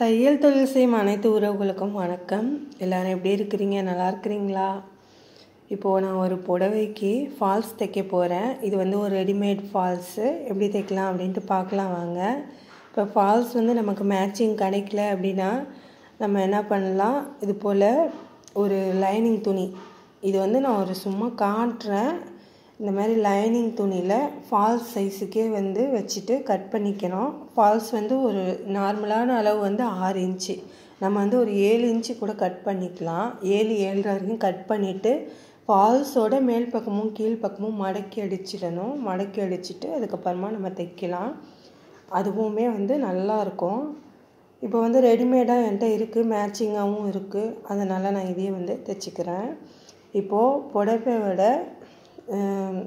தையல் தொழில் செய்யும் அனைத்து உறவுகளுக்கும் வணக்கம். எல்லோரும் எப்படி இருக்கிறீங்க? நல்லா இருக்கிறீங்களா? இப்போது நான் ஒரு புடவைக்கு ஃபால்ஸ் தைக்க போகிறேன் இது வந்து ஒரு ரெடிமேட் ஃபால்ஸு எப்படி தைக்கலாம் அப்படின்ட்டு பார்க்கலாம் வாங்க. இப்போ ஃபால்ஸ் வந்து நமக்கு மேட்சிங் கிடைக்கல அப்படின்னா நம்ம என்ன பண்ணலாம்? இது போல் ஒரு லைனிங் துணி. இது வந்து நான் ஒரு சும்மா காட்டுறேன். இந்த மாதிரி லைனிங் துணியில் ஃபால்ஸ் சைஸுக்கே வந்து வச்சுட்டு கட் பண்ணிக்கணும். ஃபால்ஸ் வந்து ஒரு நார்மலான அளவு வந்து ஆறு இன்ச்சு நம்ம வந்து ஒரு ஏழு இன்ச்சு கூட கட் பண்ணிக்கலாம். ஏழு ஏழரை வரைக்கும் கட் பண்ணிவிட்டு ஃபால்ஸோட மேல் பக்கமும் கீழ் பக்கமும் மடக்கி அடிச்சிடணும். மடக்கி அடிச்சுட்டு அதுக்கப்புறமா நம்ம தைக்கலாம். அதுவுமே வந்து நல்லாயிருக்கும் இப்போ வந்து ரெடிமேடாக என்கிட்ட இருக்குது மேட்சிங்காகவும் இருக்குது அதனால் நான் இதையே வந்து தைச்சிக்கிறேன். இப்போது புடவையோட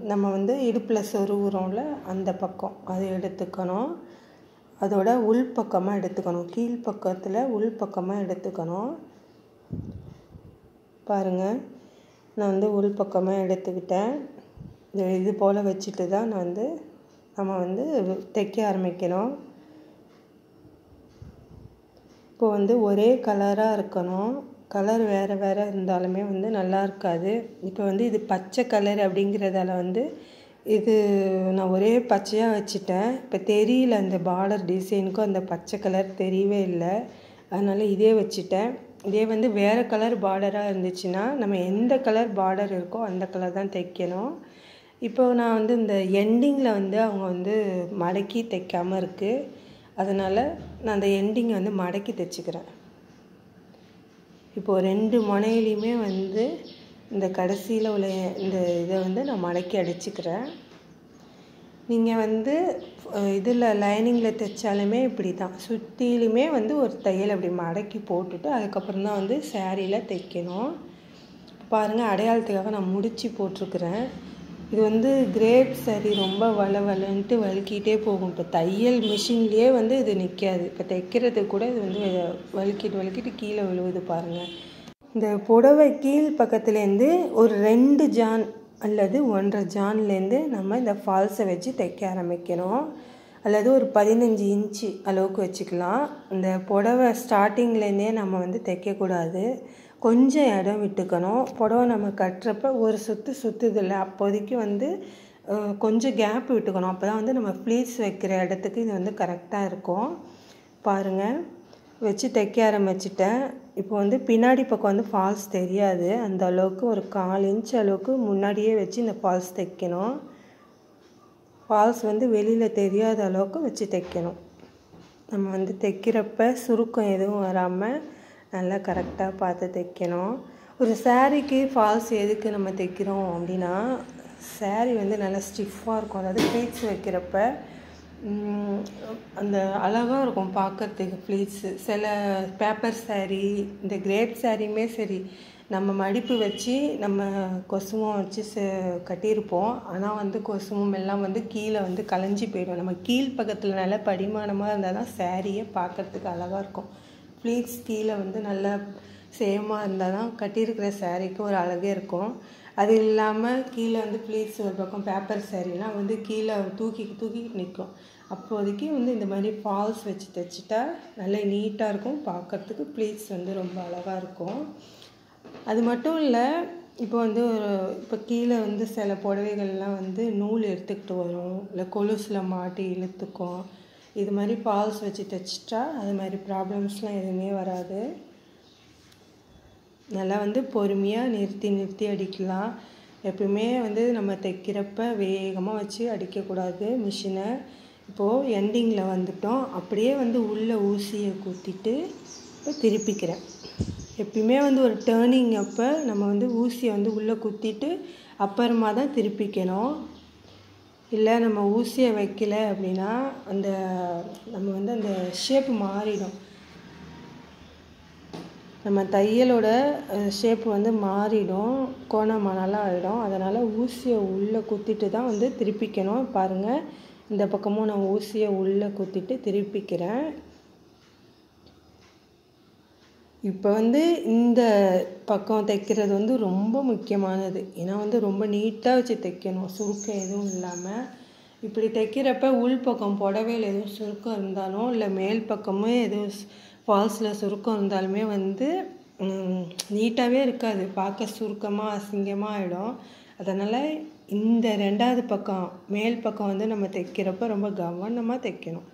நம்ம வந்து இடுப்பில் சொருவுறோம்ல அந்த பக்கம். அதை எடுத்துக்கணும். அதோட உள்பக்கமாக எடுத்துக்கணும். கீழ் பக்கத்தில் எடுத்துக்கணும். பாருங்கள் நான் வந்து உள்பக்கமாக எடுத்துக்கிட்டேன். இது போல் வச்சுட்டு தான் நான் வந்து நம்ம வந்து தைக்க ஆரம்பிக்கணும். இப்போ வந்து ஒரே கலராக இருக்கணும். கலர் வேறு வேறு இருந்தாலுமே வந்து நல்லா இருக்காது. இப்போ வந்து இது பச்சை கலர் அப்படிங்கிறதால வந்து இது நான் ஒரே பச்சையாக வச்சுட்டேன். இப்போ தெரியல அந்த பார்டர் டிசைனுக்கும் அந்த பச்சை கலர் தெரியவே இல்லை. அதனால் இதே வச்சுட்டேன். இதே வந்து வேறு கலர் பார்டராக இருந்துச்சுன்னா நம்ம எந்த கலர் பார்டர் இருக்கோ அந்த கலர் தான் தைக்கணும். இப்போ நான் வந்து இந்த எண்டிங்கில் வந்து அவங்க வந்து மடக்கி தைக்காமல் இருக்குது அதனால் நான் அந்த எண்டிங்கை வந்து மடக்கி தைச்சிக்கிறேன். இப்போது ரெண்டு முனையிலையுமே வந்து இந்த கடைசியில் உள்ள இந்த இதை வந்து நான் மடக்கி அடிச்சுக்கிறேன். நீங்கள் வந்து இதில் லைனிங்கில் தைச்சாலுமே இப்படி தான் சுற்றிலுமே வந்து ஒரு தையல் அப்படி மடக்கி போட்டுட்டு அதுக்கப்புறம் தான் வந்து சேரீயில் தைக்கணும். பாருங்கள் அடையாளத்துக்காக நான் முடித்து போட்டிருக்கிறேன். இது வந்து கிரேப் சரி ரொம்ப வள வளன்ட்டு வழுக்கிட்டே போகும். இப்போ தையல் மிஷின்லேயே வந்து இது நிற்காது இப்போ தைக்கிறது கூட இது வந்து வழுக்கிட்டு வழுக்கிட்டு கீழே விழுவுது பாருங்கள் இந்த புடவை கீழ் பக்கத்துலேருந்து ஒரு ரெண்டு ஜான் அல்லது ஒன்றரை ஜான்லேருந்து நம்ம இந்த ஃபால்ஸை வச்சு தைக்க ஆரம்பிக்கணும். அல்லது ஒரு பதினஞ்சு இன்ச்சு அளவுக்கு வச்சுக்கலாம். இந்த புடவை ஸ்டார்டிங்லேருந்தே நம்ம வந்து தைக்கக்கூடாது. கொஞ்சம் இடம் விட்டுக்கணும். புடவை நம்ம கட்டுறப்ப ஒரு சுற்று சுற்றுதில்ல அப்போதைக்கு வந்து கொஞ்சம் கேப் விட்டுக்கணும். அப்போ தான் வந்து நம்ம ப்ளீட்ஸ் வைக்கிற இடத்துக்கு இது வந்து கரெக்டாக இருக்கும். பாருங்கள் வச்சு தைக்க ஆரம்பிச்சிட்டேன். இப்போ வந்து பின்னாடி பக்கம் வந்து ஃபால்ஸ் தெரியாது. அந்த அளவுக்கு ஒரு கால் இன்ச் அளவுக்கு முன்னாடியே வச்சு இந்த ஃபால்ஸ் தைக்கணும். ஃபால்ஸ் வந்து வெளியில் தெரியாத அளவுக்கு வச்சு தைக்கணும். நம்ம வந்து தைக்கிறப்ப சுருக்கம் எதுவும் வராமல் நல்லா கரெக்டாக பார்த்து தைக்கணும். ஒரு சாரீக்கு ஃபால்ஸ் எதுக்கு நம்ம தைக்கிறோம் அப்படின்னா சாரீ வந்து நல்லா ஸ்டிஃபாக இருக்கும். அதாவது ப்ளீட்ஸ் வைக்கிறப்ப அந்த அழகாக இருக்கும் பார்க்கறதுக்கு ப்ளீட்ஸு சில பேப்பர் சாரீ இந்த கிரேப் சாரியுமே சரி நம்ம மடிப்பு வச்சு நம்ம கொசுவம் வச்சு கட்டியிருப்போம். ஆனால் வந்து கொசுவம் எல்லாம் வந்து கீழே வந்து கலைஞ்சி போயிடும். நம்ம கீழ் பக்கத்தில் நல்ல படிமானமாக இருந்தால் தான் சாரியே பார்க்குறதுக்கு அழகாக இருக்கும். ப்ளீட்ஸ் கீழே வந்து நல்லா சேமாக இருந்தால் தான் கட்டியிருக்கிற சாரீக்கு ஒரு அழகே இருக்கும். அது இல்லாமல் கீழே வந்து ப்ளீட்ஸ் ஒரு பக்கம் பேப்பர் சாரீலாம் வந்து கீழே தூக்கி தூக்கி நிற்கும். அப்போதைக்கு வந்து இந்த மாதிரி ஃபால்ஸ் வச்சு தைச்சிட்டா நல்லா நீட்டாக இருக்கும். பார்க்குறதுக்கு ப்ளீட்ஸ் வந்து ரொம்ப அழகாக இருக்கும். அது மட்டும் இல்லை இப்போ வந்து ஒரு இப்போ கீழே வந்து சில புடவைகள்லாம் வந்து நூல் எடுத்துக்கிட்டு வரும். இல்லை கொலுசில் மாட்டி இழுத்துக்கும். இது மாதிரி பால்ஸ் வச்சு தைச்சிட்டா அது மாதிரி ப்ராப்ளம்ஸ்லாம் எதுவுமே வராது. நல்லா வந்து பொறுமையாக நிறுத்தி நிறுத்தி அடிக்கலாம். எப்பவுமே வந்து நம்ம தைக்கிறப்ப வேகமாக வச்சு அடிக்கக்கூடாது மிஷினை இப்போது எண்டிங்கில் வந்துட்டோம். அப்படியே வந்து உள்ளே ஊசியை குத்திட்டு இப்போ திருப்பிக்கிறேன். எப்பயுமே வந்து ஒரு டேர்னிங் அப்போ நம்ம வந்து ஊசியை வந்து உள்ளே குத்திட்டு அப்புறமா தான் திருப்பிக்கணும். இல்லை நம்ம ஊசியை வைக்கல அப்படின்னா அந்த நம்ம வந்து அந்த ஷேப் மாறிடும். நம்ம தையலோட ஷேப் வந்து மாறிடும் கோணமானலாம் ஆகிடும் அதனால் ஊசியை உள்ளே குத்திட்டு தான் வந்து திருப்பிக்கணும். பாருங்கள் இந்த பக்கமும் நான் ஊசியை உள்ளே குத்திட்டு திருப்பிக்கிறேன். இப்போ வந்து இந்த பக்கம் தைக்கிறது வந்து ரொம்ப முக்கியமானது. ஏன்னா வந்து ரொம்ப நீட்டாக வச்சு தைக்கணும். சுருக்கம் எதுவும் இல்லாமல் இப்படி தைக்கிறப்ப உள் பக்கம் புடவையில் எதுவும் சுருக்கம் இருந்தாலும் இல்லை மேல் பக்கமும் எதுவும் ஃபால்ஸில் சுருக்கம் இருந்தாலுமே வந்து நீட்டாகவே இருக்காது. பார்க்க சுருக்கமாக அசிங்கமாக ஆகிடும் அதனால் இந்த ரெண்டாவது பக்கம் மேல் பக்கம் வந்து நம்ம தைக்கிறப்ப ரொம்ப கவனமாக தைக்கணும்.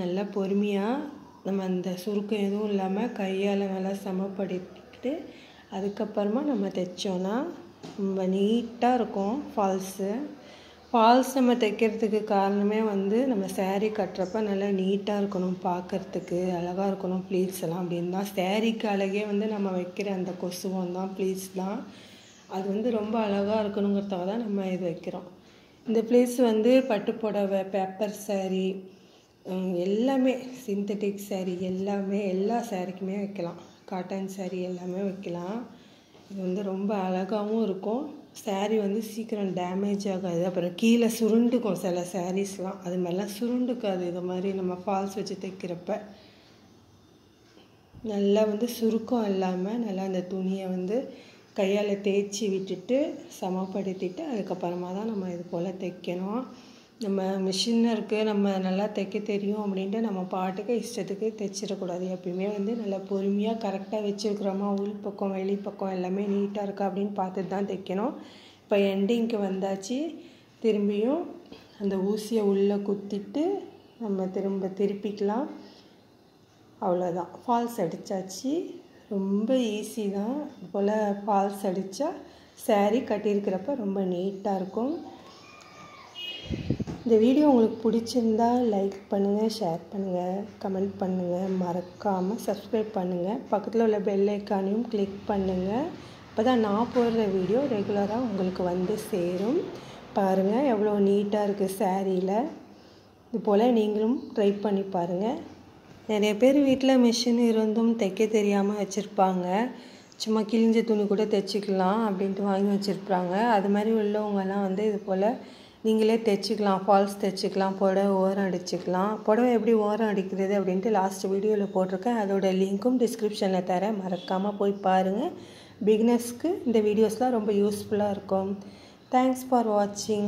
நல்லா பொறுமையாக நம்ம அந்த சுருக்கம் எதுவும் இல்லாமல் கையால் நல்லா சமப்படுத்திட்டு அதுக்கப்புறமா நம்ம தைச்சோன்னா ரொம்ப நீட்டாக இருக்கும் ஃபால்ஸு. ஃபால்ஸ் நம்ம தைக்கிறதுக்கு காரணமே வந்து நம்ம சேரீ கட்டுறப்ப நல்லா நீட்டாக இருக்கணும் பார்க்குறதுக்கு அழகாக இருக்கணும் ப்ளீட்ஸ் எல்லாம் அப்படின்னு தான். சேரீக்கு அழகே வந்து நம்ம வைக்கிற அந்த கொசுவம் தான் ப்ளீட்ஸ் தான். அது வந்து ரொம்ப அழகாக இருக்கணுங்கிறதுக்காக தான் நம்ம இது வைக்கிறோம். இந்த ப்ளீட்ஸ் வந்து பட்டு புடவை பேப்பர் சேரீ எல்லாமே சிந்தட்டிக் சேரீ எல்லாமே எல்லா சேரீக்குமே வைக்கலாம். காட்டன் சேரீ எல்லாமே வைக்கலாம். இது வந்து ரொம்ப அழகாகவும் இருக்கும். ஸேரீ வந்து சீக்கிரம் டேமேஜ் ஆகாது. அப்புறம் கீழே சுருண்டுக்கும் சில சாரீஸ்லாம் அது மாதிரிலாம் சுருண்டுக்காது. இது மாதிரி நம்ம ஃபால்ஸ் வச்சு தைக்கிறப்ப. நல்லா வந்து சுருக்கம் இல்லாமல் நல்லா அந்த துணியை வந்து கையால் தேய்ச்சி விட்டுட்டு சமப்படுத்திட்டு அதுக்கப்புறமா தான் நம்ம இது போல் தைக்கணும். நம்ம மிஷின் இருக்குது நம்ம நல்லா தைக்க தெரியும் அப்படின்ட்டு நம்ம பாட்டுக்கு இஷ்டத்துக்கு தைச்சிடக்கூடாது. எப்பயுமே வந்து நல்லா பொறுமையாக கரெக்டாக வச்சுருக்குறோமா உள் பக்கம் வெளி பக்கம் எல்லாமே நீட்டாக இருக்கா அப்படின்னு பார்த்துட்டு தான் தைக்கணும். இப்போ எண்டிங்க்கு வந்தாச்சு. திரும்பியும் அந்த ஊசியை உள்ளே குத்திட்டு நம்ம திரும்ப திருப்பிக்கலாம். அவ்வளோதான் ஃபால்ஸ் அடித்தாச்சு ரொம்ப ஈஸி தான். போல் ஃபால்ஸ் அடித்தா சேரீ கட்டியிருக்கிறப்ப ரொம்ப நீட்டாக இருக்கும். இந்த வீடியோ உங்களுக்கு பிடிச்சிருந்தா லைக் பண்ணுங்கள் ஷேர் பண்ணுங்கள் கமெண்ட் பண்ணுங்கள் மறக்காமல் சப்ஸ்கிரைப் பண்ணுங்கள் பக்கத்தில் உள்ள பெல் ஐக்கானையும் கிளிக் பண்ணுங்கள் அப்போ தான் நான் போடுற வீடியோ ரெகுலராக உங்களுக்கு வந்து சேரும். பாருங்கள் எவ்வளோ நீட்டாக இருக்குது சேரீயில் இது போல் நீங்களும் ட்ரை பண்ணி பாருங்கள் நிறைய பேர் வீட்டில் மிஷின் இருந்தும் தைக்க தெரியாமல் வச்சுருப்பாங்க. சும்மா கிழிஞ்ச துணி கூட தைச்சிக்கலாம் அப்படின்ட்டு வாங்கி வச்சுருப்பாங்க. அது மாதிரி உள்ளவங்கெல்லாம் வந்து இது போல் நீங்களே தைச்சிக்கலாம் ஃபால்ஸ் தைச்சிக்கலாம் புடவை ஓரம் அடிச்சுக்கலாம். புடவை எப்படி ஓரம் அடிக்கிறது அப்படின்ட்டு லாஸ்ட் வீடியோவில் போட்டிருக்கேன். அதோட லிங்க்கும் டிஸ்கிரிப்ஷனில் தரேன். மறக்காமல் போய் பாருங்கள் பிகினர்ஸ்க்கு இந்த வீடியோஸ்லாம் ரொம்ப யூஸ்ஃபுல்லாக இருக்கும். தேங்க்ஸ் ஃபார் வாட்சிங்